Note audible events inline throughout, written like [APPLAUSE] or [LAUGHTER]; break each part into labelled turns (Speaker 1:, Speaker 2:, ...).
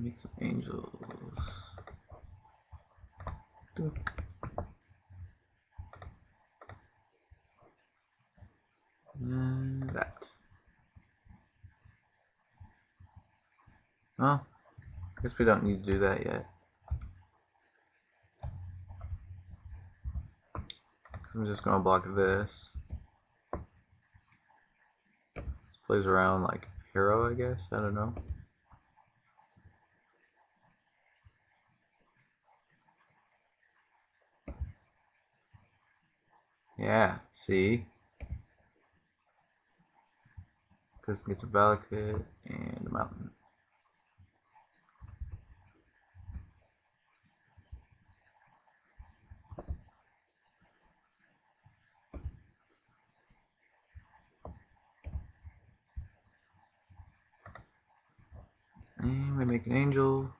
Speaker 1: Need some angels. Dunk. And that. Well, guess we don't need to do that yet. I'm just gonna block this. This plays around like hero, I guess. I don't know. Yeah, see? Because gets a Valakut and a mountain. And we make an angel.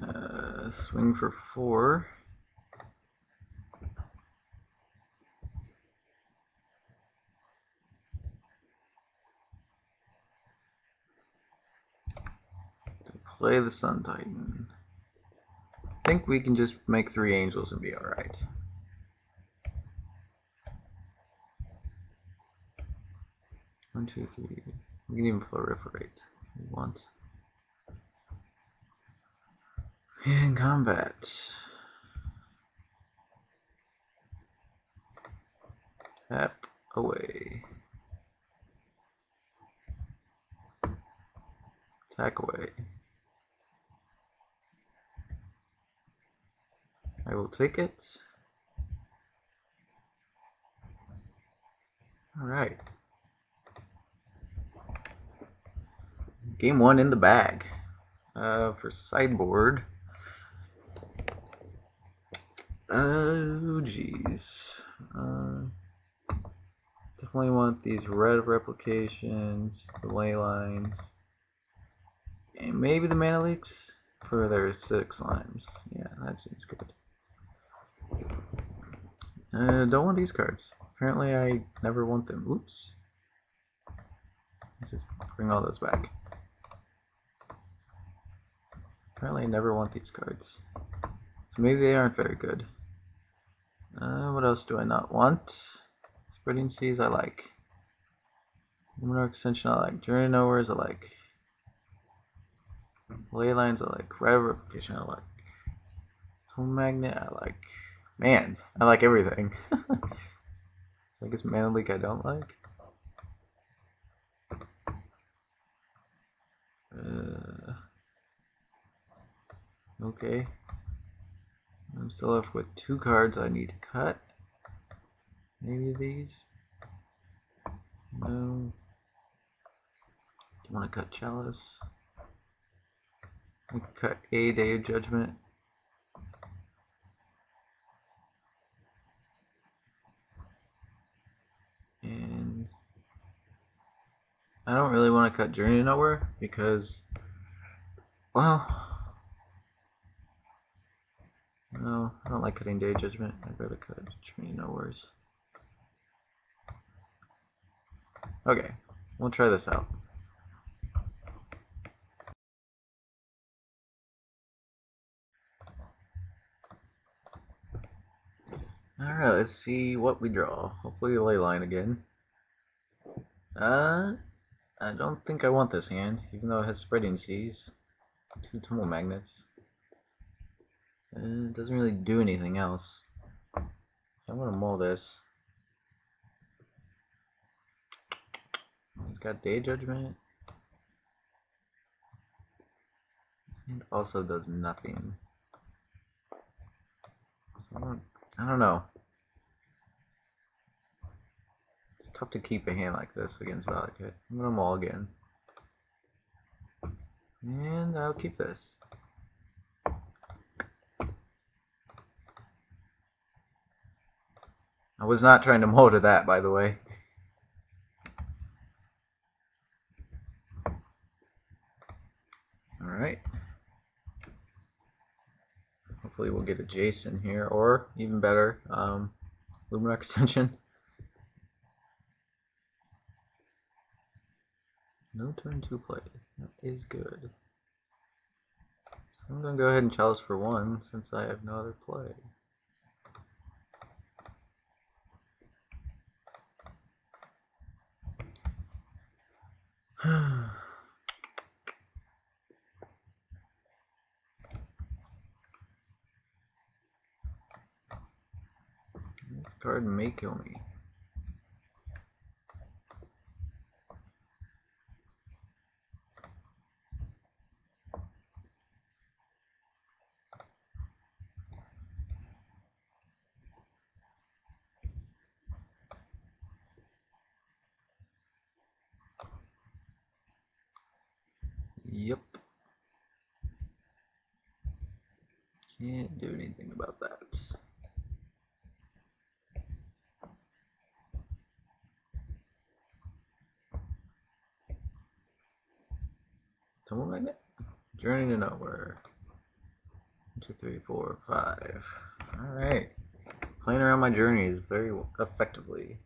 Speaker 1: Uh, swing for four. Play the Sun Titan. I think we can just make three angels and be alright. One, two, three. We can even proliferate if we want. In combat. Tap away. Attack away. I will take it. Alright. Game one in the bag. Uh, for sideboard. Oh, jeez. Uh, definitely want these rite replications, the ley lines, and maybe the mana leaks for their six slimes. Yeah, that seems good. Uh, don't want these cards. Apparently I never want them. Oops. Let's just bring all those back. Apparently I never want these cards. So maybe they aren't very good. Uh, what else do I not want? Spreading Seas I like. Luminarch Ascension I like. Journey Nowheres I like. Ley Lines I like. Rite Replication I like. Tumble Magnet I like. Man, I like everything. [LAUGHS] so I guess Mana Leak I don't like. Uh, okay. I'm still left with two cards I need to cut. Maybe these? No. Do you want to cut Chalice? I cut a Day of Judgment. And I don't really want to cut Journey Nowhere because, well, no, I don't like cutting Day Judgment. I'd rather cut Journey Nowheres. Okay, we'll try this out. Alright, let's see what we draw. Hopefully ley line again. Uh, I don't think I want this hand, even though it has spreading seas. Two tumble magnets. Uh, it doesn't really do anything else. So I'm gonna mull this. It's got day judgment. Hand also does nothing. So I don't, I don't know. It's tough to keep a hand like this against Valakut. I'm gonna mull again. And I'll keep this. I was not trying to motor that, by the way. Alright. Hopefully we'll get a Jason here, or even better, um, Luminar [LAUGHS] Ascension. No turn two play. That is good. So I'm gonna go ahead and chalice for one since I have no other play. [SIGHS] this card may kill me. Can't do anything about that. Tumble magnet? Journey to nowhere. Two, three, four, five. Alright. Playing around my journeys very effectively.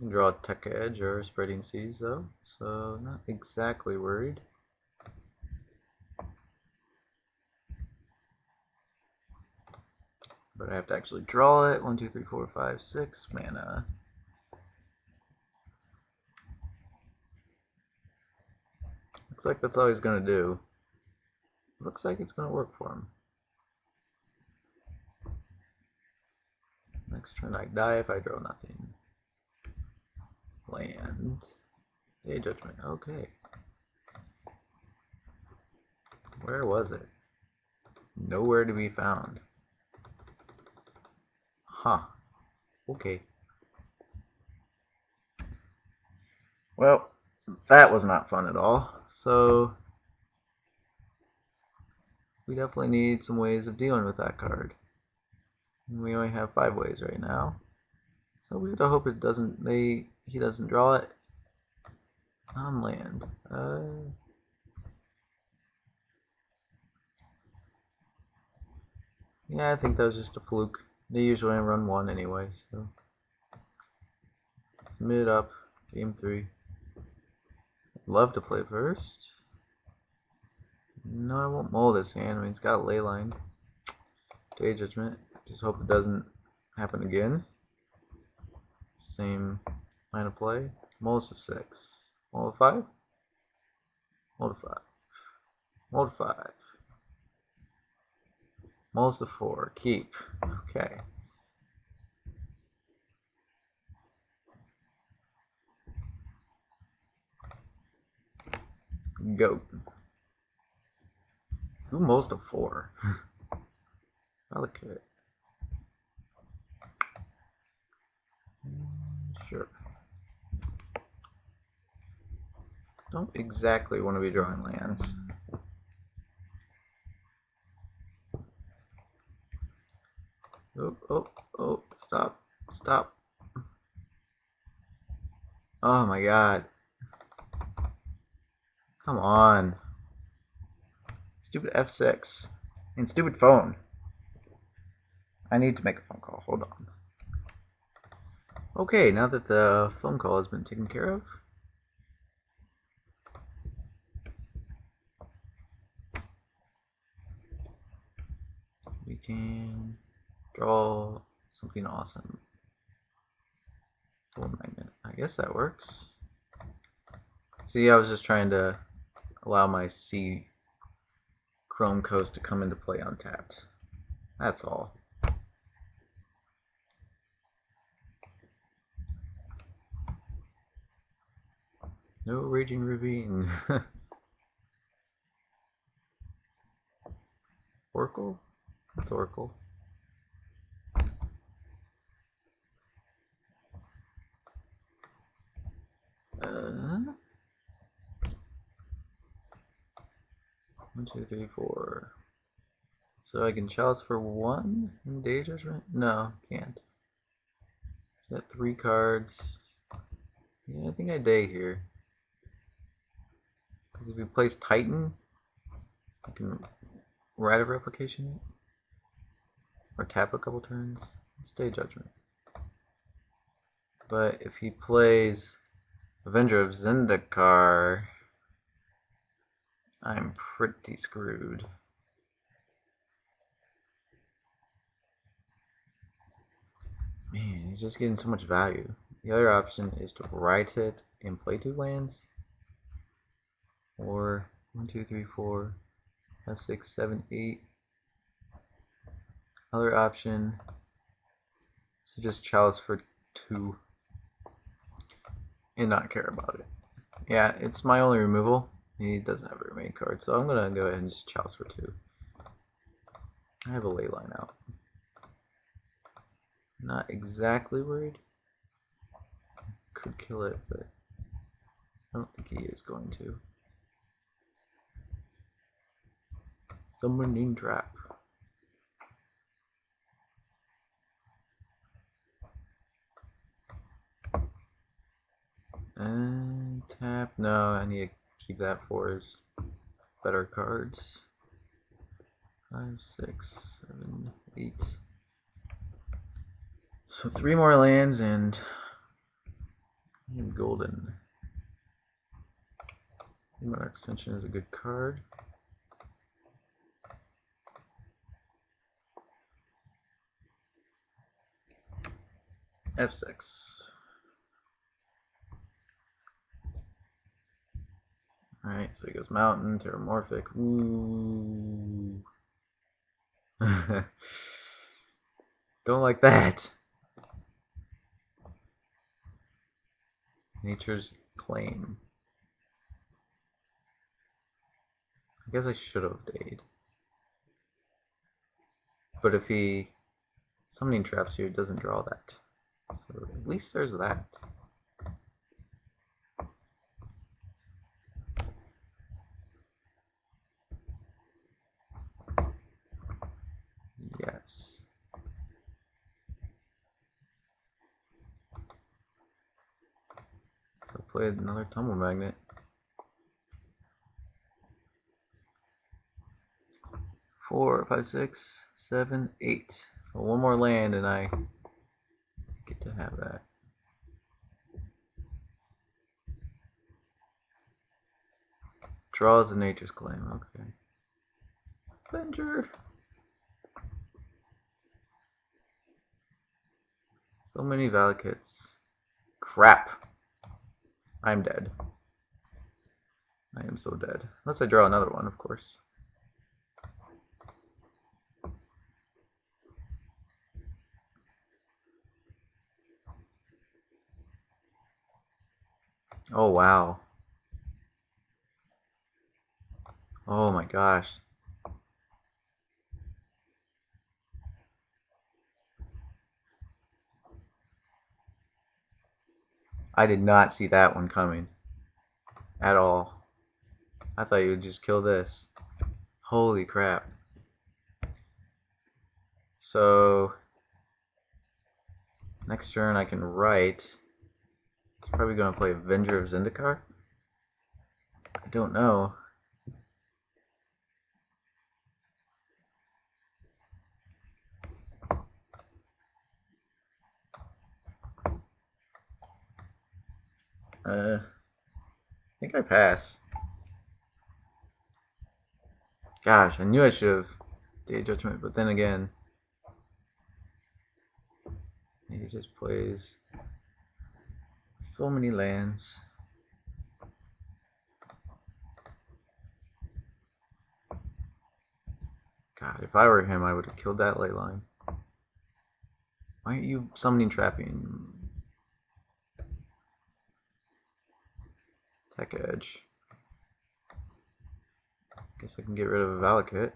Speaker 1: Can draw a Tech Edge or Spreading Seas though, so not exactly worried. But I have to actually draw it. One, two, three, four, five, six mana. Looks like that's all he's gonna do. Looks like it's gonna work for him. Next turn I die if I draw nothing land. Day judgment, okay. Where was it? Nowhere to be found. Huh. Okay. Well, that was not fun at all. So, we definitely need some ways of dealing with that card. We only have five ways right now. So we have to hope it doesn't, they he doesn't draw it on land. Uh, yeah, I think that was just a fluke. They usually run one anyway, so. Mid up, game three. Love to play first. No, I won't mull this hand. I mean, it's got ley line. Day judgment. Just hope it doesn't happen again. Same Line of play. Mulls to six. Mull to five. Mull to five. Mull to five. Mulls to four. Keep. Okay. Go. Who most to four? [LAUGHS] I look at it. Sure. Don't exactly want to be drawing lands. Oh, oh, oh, stop, stop. Oh my god. Come on. Stupid F6. And stupid phone. I need to make a phone call. Hold on. Okay, now that the phone call has been taken care of, can draw something awesome. Gold magnet. I guess that works. See, I was just trying to allow my C Chrome Coast to come into play untapped. That's all. No Raging Ravine. [LAUGHS] Oracle? Oracle. Uh, one, two, three, four. So I can chalice for one day judgment? No, can't. Is that three cards? Yeah, I think I day here. Because if he plays Titan, I can Rite of Replication or tap a couple turns and stay Judgment. But if he plays Avenger of Zendikar, I'm pretty screwed. Man, he's just getting so much value. The other option is to write it and play two lands. Or 1, 2, 3, 4, 5, 6, 7, 8, other option. So just chalice for two. And not care about it. Yeah, it's my only removal. He doesn't have a remain card, so I'm gonna go ahead and just chalice for two. I have a ley line out. Not exactly worried. Could kill it, but I don't think he is going to. Someone named Drap. And tap. No, I need to keep that for his better cards. Five, six, seven, eight. So three more lands and I'm golden. Human Ascension is a good card. F6. Alright, so he goes Mountain, Terramorphic. Ooh. [LAUGHS] Don't like that. Nature's Claim. I guess I should have died. But if he summoning traps here, doesn't draw that. So at least there's that. Play another tumble magnet. Four, five, six, seven, eight. So one more land and I get to have that. Draws a nature's claim, okay. Avenger. So many Valakuts. Crap. I'm dead. I am so dead. Unless I draw another one, of course. Oh, wow. Oh my gosh. I did not see that one coming. At all. I thought you would just kill this. Holy crap. So, next turn I can write. It's probably going to play Avenger of Zendikar. I don't know. Uh, I think I pass. Gosh, I knew I should have Day Judgment, but then again, he just plays so many lands. God, if I were him, I would have killed that ley line. Why aren't you summoning trapping? Tech Edge. Guess I can get rid of a Valakut.